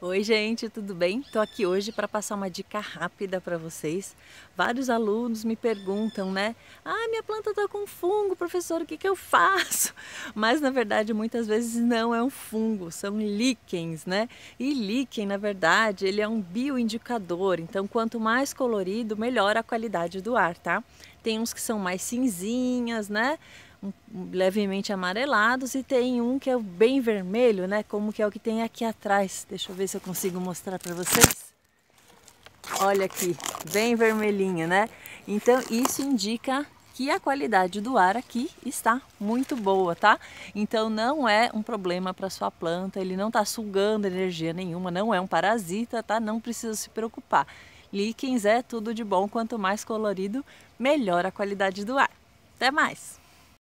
Oi, gente, tudo bem? Estou aqui hoje para passar uma dica rápida para vocês. Vários alunos me perguntam, né? Ah, minha planta está com fungo, professor, o que, que eu faço? Mas na verdade, muitas vezes não é um fungo, são líquens, né? E líquen, na verdade, ele é um bioindicador. Então, quanto mais colorido, melhor a qualidade do ar, tá? Tem uns que são mais cinzinhas, né? Levemente amarelados e tem um que é bem vermelho, né? Como que é o que tem aqui atrás. Deixa eu ver se eu consigo mostrar para vocês. Olha aqui, bem vermelhinho, né? Então isso indica que a qualidade do ar aqui está muito boa, tá? Então não é um problema para sua planta, ele não está sugando energia nenhuma, não é um parasita, tá? Não precisa se preocupar. Líquens é tudo de bom, quanto mais colorido, melhor a qualidade do ar. Até mais!